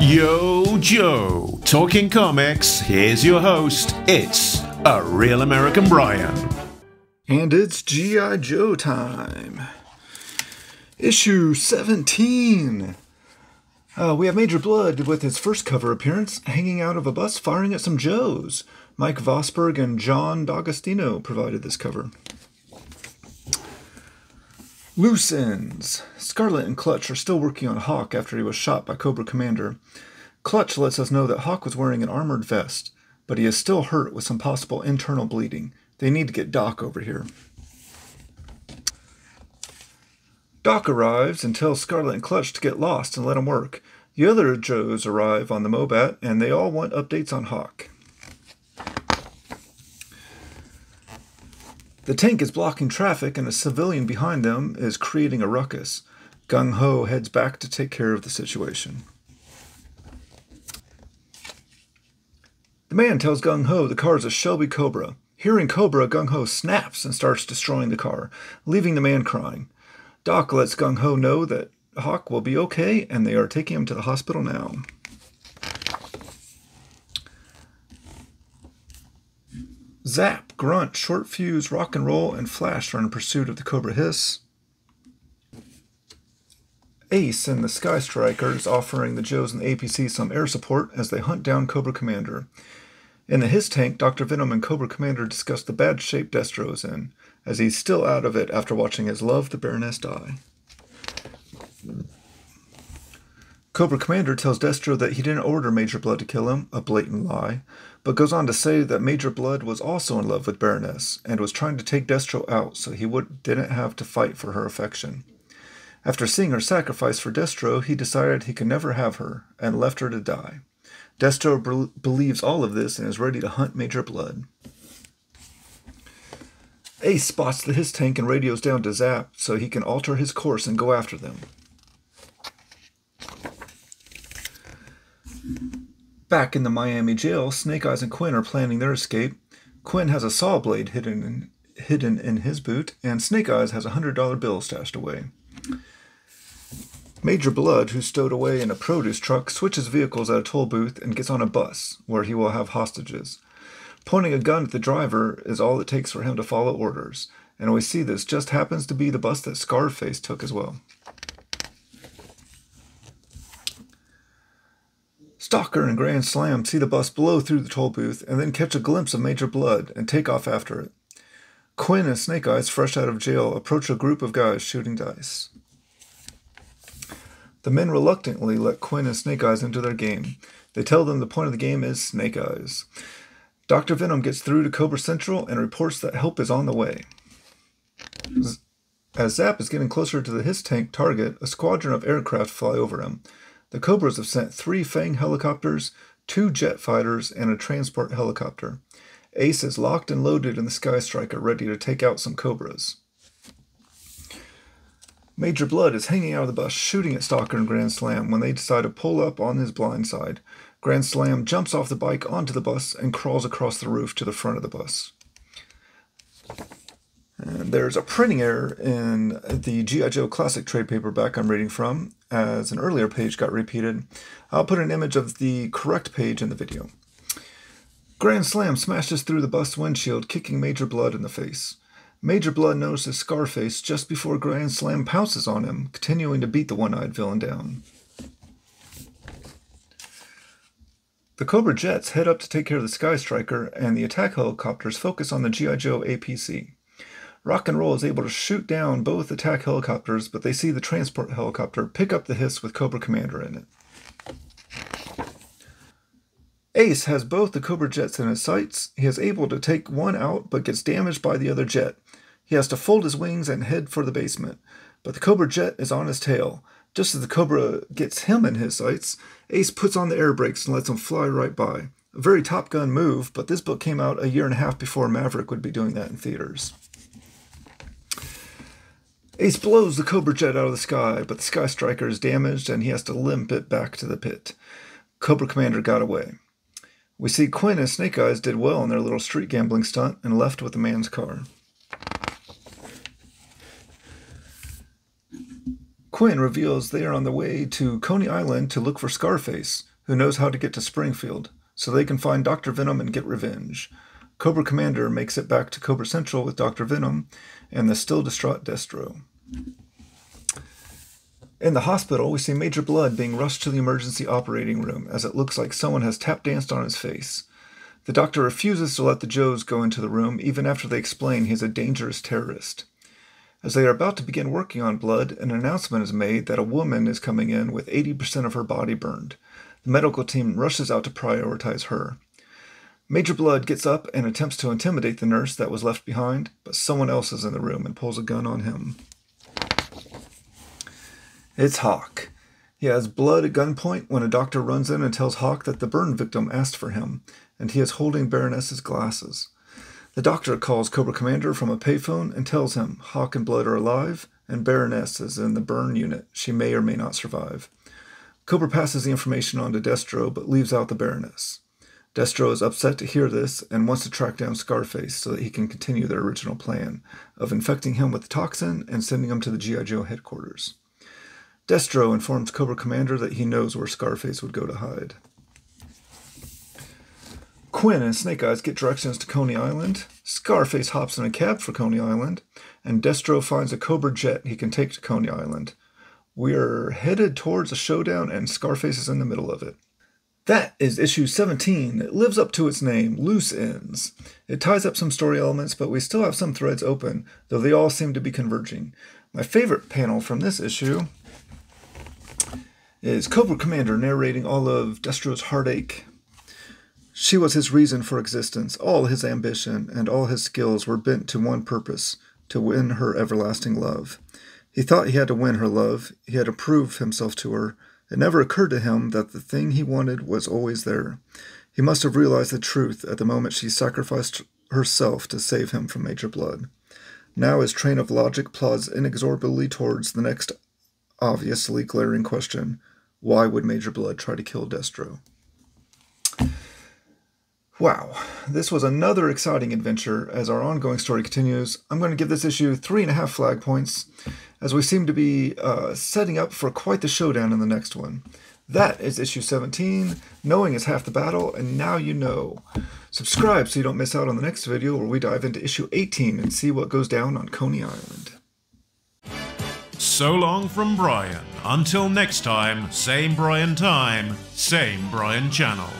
Yo, Joe. Talking comics, here's your host. It's a real American Brian. And it's G.I. Joe time. Issue 17. Uh, we have Major Blood with his first cover appearance hanging out of a bus firing at some Joes. Mike Vosburg and John D'Agostino provided this cover. Loose ends. Scarlett and Clutch are still working on Hawk after he was shot by Cobra Commander. Clutch lets us know that Hawk was wearing an armored vest, but he is still hurt with some possible internal bleeding. They need to get Doc over here. Doc arrives and tells Scarlett and Clutch to get lost and let him work. The other Joes arrive on the Mobat, and they all want updates on Hawk. The tank is blocking traffic, and a civilian behind them is creating a ruckus. Gung Ho heads back to take care of the situation. The man tells Gung Ho the car is a Shelby Cobra. Hearing Cobra, Gung Ho snaps and starts destroying the car, leaving the man crying. Doc lets Gung Ho know that Hawk will be okay, and they are taking him to the hospital now. Zap, Grunt, Short Fuse, Rock and Roll, and Flash are in pursuit of the Cobra Hiss. Ace and the Sky Strikers offering the Joes and the APC some air support as they hunt down Cobra Commander. In the Hiss tank, Dr. Venom and Cobra Commander discuss the bad shape Destro is in, as he's still out of it after watching his love, the Baroness, die. Cobra Commander tells Destro that he didn't order Major Blood to kill him, a blatant lie, but goes on to say that Major Blood was also in love with Baroness and was trying to take Destro out so he would, didn't have to fight for her affection. After seeing her sacrifice for Destro, he decided he could never have her and left her to die. Destro be- believes all of this and is ready to hunt Major Blood. Ace spots the Hiss tank and radios down to Zap so he can alter his course and go after them. Back in the Miami jail, Snake Eyes and Kwinn are planning their escape. Kwinn has a saw blade hidden in, hidden in his boot, and Snake Eyes has a hundred dollar bill stashed away. Major Blood, who's stowed away in a produce truck, switches vehicles at a toll booth and gets on a bus, where he will have hostages. Pointing a gun at the driver is all it takes for him to follow orders, and we see this just happens to be the bus that Scarface took as well. Stalker and Grand Slam see the bus blow through the toll booth and then catch a glimpse of Major Blood and take off after it. Kwinn and Snake Eyes, fresh out of jail, approach a group of guys shooting dice. The men reluctantly let Kwinn and Snake Eyes into their game. They tell them the point of the game is Snake Eyes. Dr. Venom gets through to Cobra Central and reports that help is on the way. As Zap is getting closer to the Hiss tank target, a squadron of aircraft fly over him. The Cobras have sent three Fang helicopters, two jet fighters, and a transport helicopter. Ace is locked and loaded in the Sky Striker, ready to take out some Cobras. Major Blood is hanging out of the bus, shooting at Stalker and Grand Slam when they decide to pull up on his blind side. Grand Slam jumps off the bike onto the bus and crawls across the roof to the front of the bus. And there's a printing error in the G.I. Joe Classic trade paperback I'm reading from, as an earlier page got repeated. I'll put an image of the correct page in the video. Grand Slam smashes through the bus windshield, kicking Major Blood in the face. Major Blood notices Scarface just before Grand Slam pounces on him, continuing to beat the one eyed villain down. The Cobra jets head up to take care of the Sky Striker, and the attack helicopters focus on the G.I. Joe APC. Rock and Roll is able to shoot down both attack helicopters, but they see the transport helicopter pick up the hiss with Cobra Commander in it. Ace has both the Cobra jets in his sights. He is able to take one out, but gets damaged by the other jet. He has to fold his wings and head for the basement, but the Cobra jet is on his tail. Just as the Cobra gets him in his sights, Ace puts on the air brakes and lets him fly right by. A very Top Gun move, but this book came out a year and a half before Maverick would be doing that in theaters. Ace blows the Cobra jet out of the sky, but the Sky Striker is damaged and he has to limp it back to the pit. Cobra Commander got away. We see Kwinn and Snake Eyes did well in their little street gambling stunt and left with the man's car. Kwinn reveals they are on the way to Coney Island to look for Scarface, who knows how to get to Springfield, so they can find Dr. Venom and get revenge. Cobra Commander makes it back to Cobra Central with Dr. Venom and the still distraught Destro. In the hospital, we see Major Blood being rushed to the emergency operating room as it looks like someone has tap danced on his face. The doctor refuses to let the Joes go into the room even after they explain he's a dangerous terrorist. As they are about to begin working on Blood, an announcement is made that a woman is coming in with 80% of her body burned. The medical team rushes out to prioritize her. Major Blood gets up and attempts to intimidate the nurse that was left behind, but someone else is in the room and pulls a gun on him. It's Hawk. He has blood at gunpoint when a doctor runs in and tells Hawk that the burn victim asked for him, and he is holding Baroness's glasses. The doctor calls Cobra Commander from a payphone and tells him Hawk and Blood are alive, and Baroness is in the burn unit. She may or may not survive. Cobra passes the information on to Destro, but leaves out the Baroness. Destro is upset to hear this and wants to track down Scarface so that he can continue their original plan of infecting him with the toxin and sending him to the G.I. Joe headquarters. Destro informs Cobra Commander that he knows where Scarface would go to hide. Kwinn and Snake Eyes get directions to Coney Island. Scarface hops in a cab for Coney Island, and Destro finds a Cobra jet he can take to Coney Island. We're headed towards a showdown, and Scarface is in the middle of it. That is issue 17. It lives up to its name, Loose Ends. It ties up some story elements, but we still have some threads open, though they all seem to be converging. My favorite panel from this issue is Cobra Commander narrating all of Destro's heartache. She was his reason for existence. All his ambition and all his skills were bent to one purpose to win her everlasting love. He thought he had to win her love, he had to prove himself to her. It never occurred to him that the thing he wanted was always there. He must have realized the truth at the moment she sacrificed herself to save him from Major Blood. Now his train of logic plods inexorably towards the next obviously glaring question why would Major Blood try to kill Destro? Wow, this was another exciting adventure as our ongoing story continues. I'm going to give this issue three and a half flag points as we seem to be uh, setting up for quite the showdown in the next one. That is issue 17. Knowing is half the battle, and now you know. Subscribe so you don't miss out on the next video where we dive into issue 18 and see what goes down on Coney Island. So long from Brian. Until next time, same Brian time, same Brian channel.